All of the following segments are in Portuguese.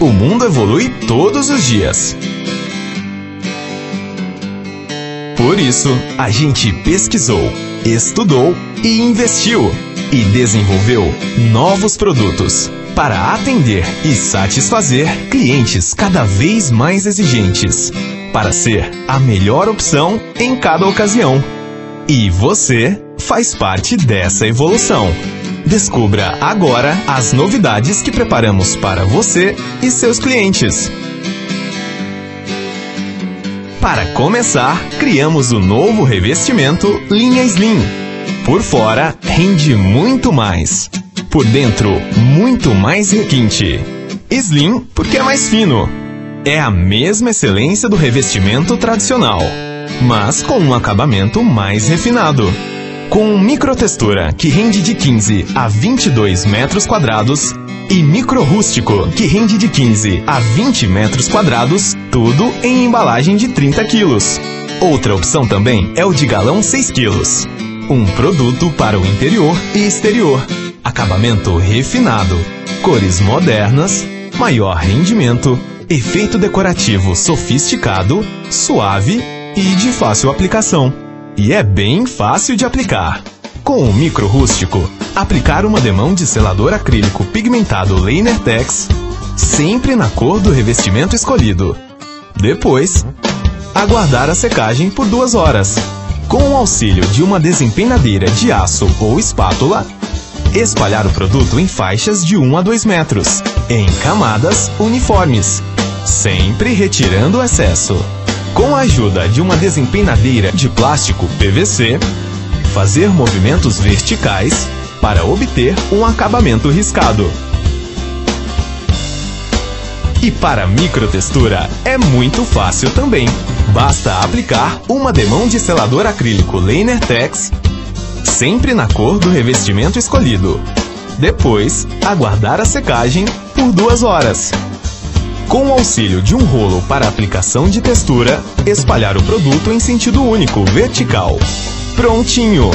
O mundo evolui todos os dias. Por isso, a gente pesquisou, estudou e investiu e desenvolveu novos produtos para atender e satisfazer clientes cada vez mais exigentes, para ser a melhor opção em cada ocasião. E você faz parte dessa evolução. Descubra agora as novidades que preparamos para você e seus clientes. Para começar, criamos o novo revestimento Linha Slim. Por fora, rende muito mais. Por dentro, muito mais requinte. Slim porque é mais fino. É a mesma excelência do revestimento tradicional, mas com um acabamento mais refinado. Com microtextura que rende de 15 a 22 metros quadrados e micro rústico, que rende de 15 a 20 metros quadrados, tudo em embalagem de 30 quilos. Outra opção também é o de galão 6 quilos. Um produto para o interior e exterior. Acabamento refinado, cores modernas, maior rendimento, efeito decorativo sofisticado, suave e de fácil aplicação. E é bem fácil de aplicar. Com o micro rústico, aplicar uma demão de selador acrílico pigmentado Leiner Tex, sempre na cor do revestimento escolhido. Depois, aguardar a secagem por duas horas. Com o auxílio de uma desempenadeira de aço ou espátula, espalhar o produto em faixas de 1 a 2 metros, em camadas uniformes, sempre retirando o excesso. Com a ajuda de uma desempenadeira de plástico PVC, fazer movimentos verticais para obter um acabamento riscado. E para microtextura é muito fácil também. Basta aplicar uma demão de selador acrílico Leiner Tex, sempre na cor do revestimento escolhido. Depois, aguardar a secagem por duas horas. Com o auxílio de um rolo para aplicação de textura, espalhar o produto em sentido único vertical. Prontinho!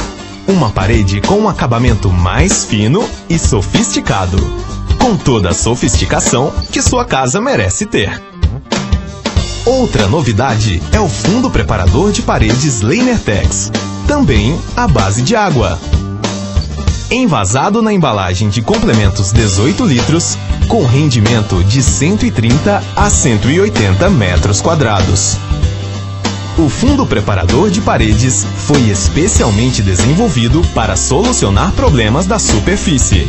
Uma parede com um acabamento mais fino e sofisticado. Com toda a sofisticação que sua casa merece ter. Outra novidade é o fundo preparador de paredes Leinertex, também à base de água. Envasado na embalagem de complementos 18 litros, com rendimento de 130 a 180 metros quadrados. O fundo preparador de paredes foi especialmente desenvolvido para solucionar problemas da superfície,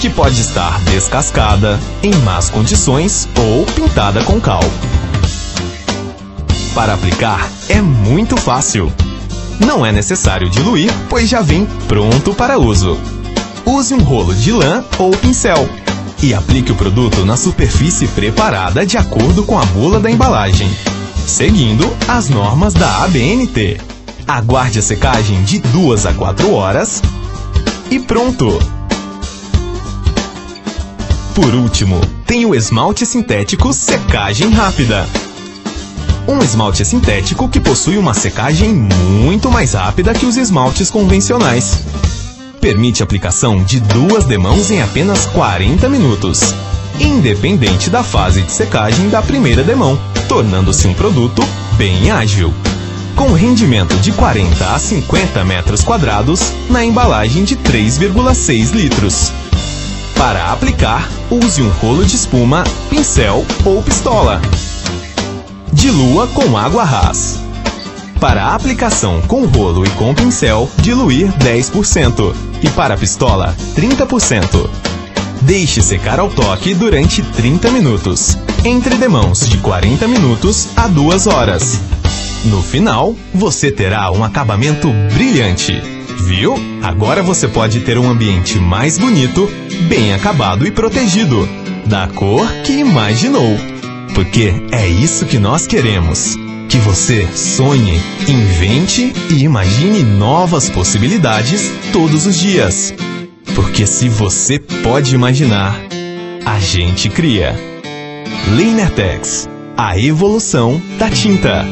que pode estar descascada, em más condições ou pintada com cal. Para aplicar é muito fácil. Não é necessário diluir, pois já vem pronto para uso. Use um rolo de lã ou pincel e aplique o produto na superfície preparada de acordo com a bula da embalagem seguindo as normas da ABNT. Aguarde a secagem de 2 a 4 horas e pronto! Por último, tem o esmalte sintético secagem rápida. Um esmalte sintético que possui uma secagem muito mais rápida que os esmaltes convencionais. Permite a aplicação de duas demãos em apenas 40 minutos, independente da fase de secagem da primeira demão tornando-se um produto bem ágil. Com rendimento de 40 a 50 metros quadrados na embalagem de 3,6 litros. Para aplicar, use um rolo de espuma, pincel ou pistola. Dilua com água ras. Para a aplicação com rolo e com pincel, diluir 10% e para a pistola, 30%. Deixe secar ao toque durante 30 minutos, entre demãos de 40 minutos a 2 horas. No final, você terá um acabamento brilhante. Viu? Agora você pode ter um ambiente mais bonito, bem acabado e protegido, da cor que imaginou. Porque é isso que nós queremos. Que você sonhe, invente e imagine novas possibilidades todos os dias. Porque se você pode imaginar, a gente cria. Linertex, a evolução da tinta.